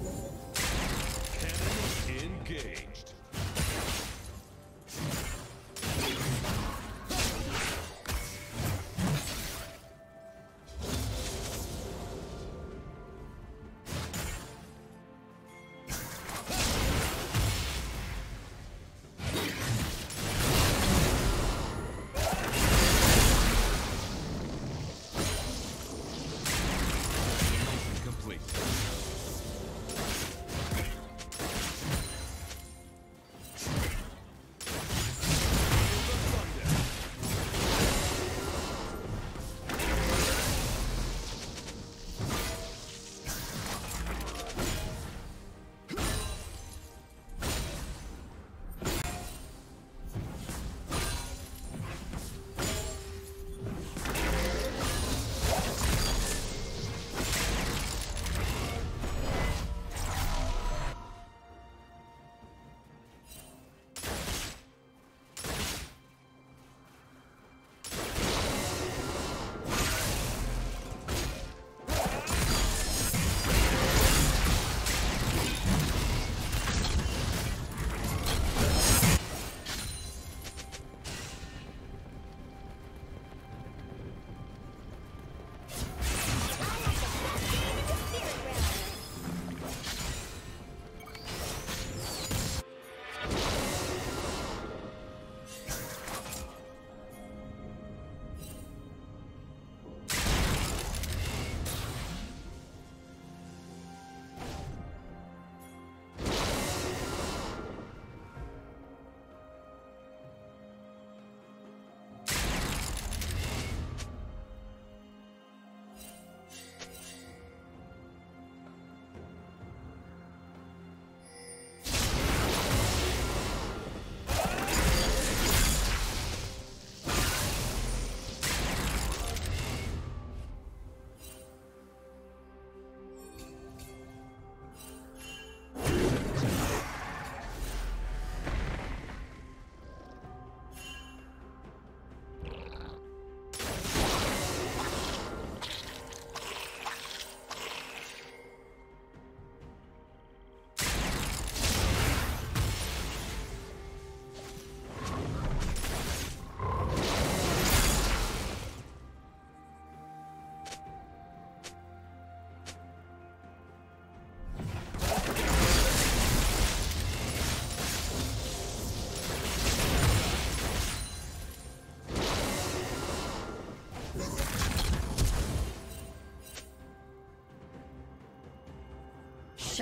Cannon engaged.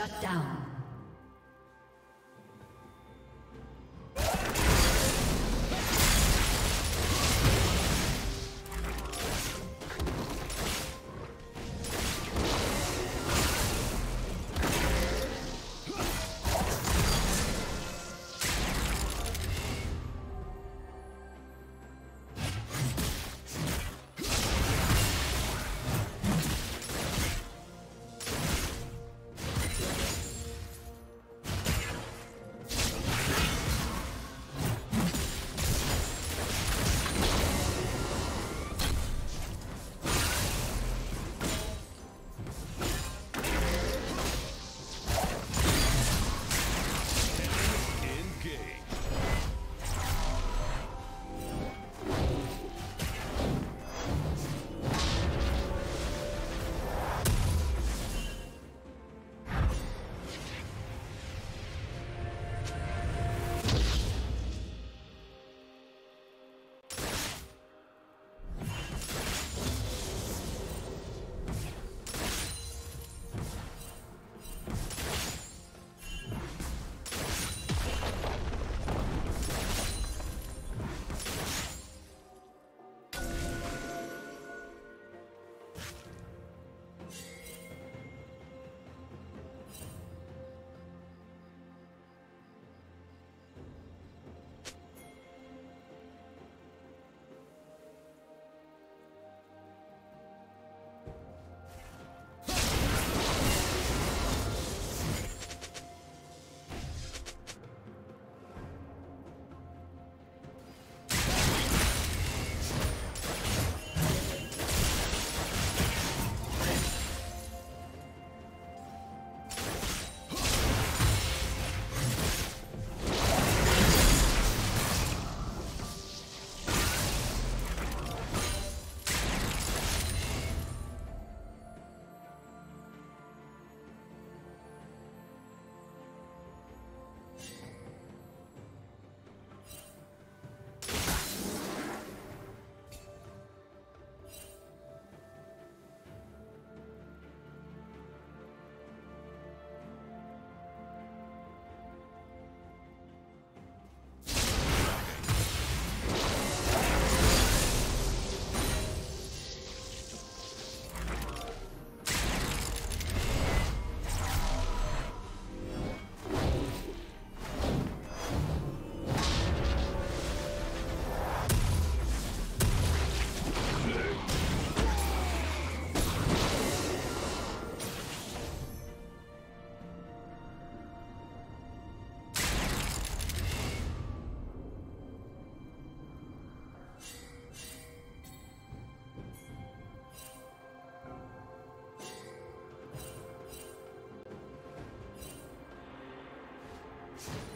Shut down. Transformation complete.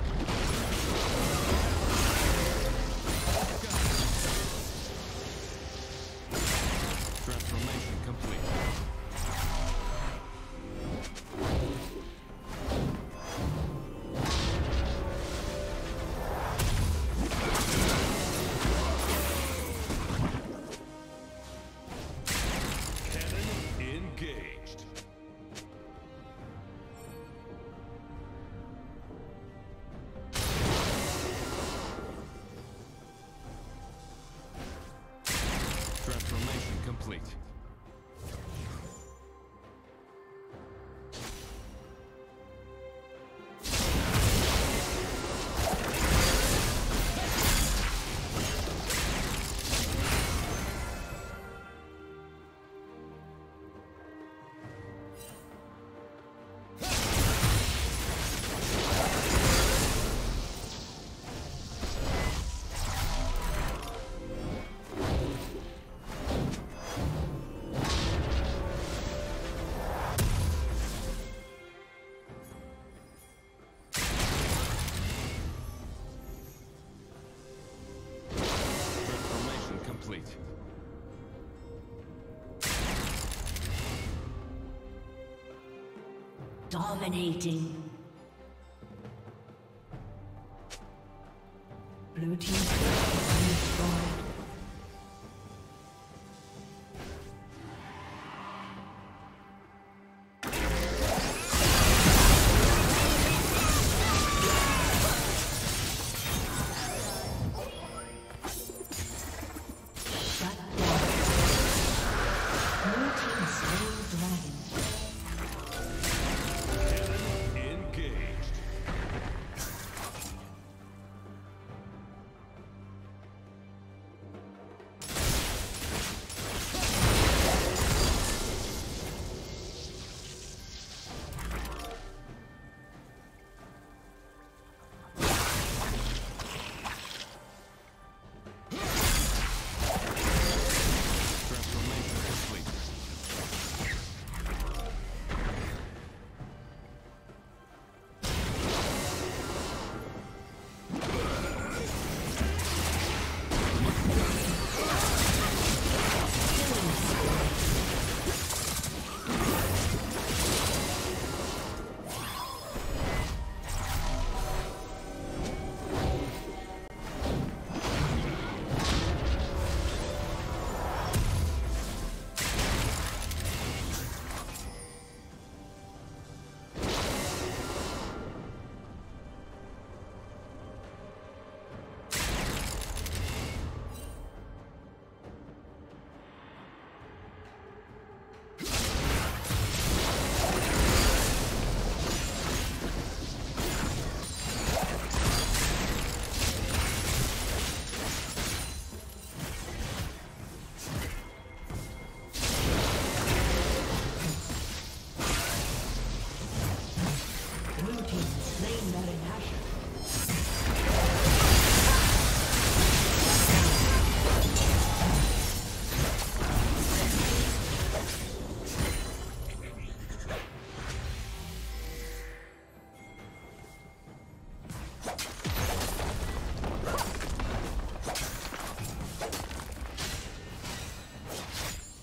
Dominating. Blue team's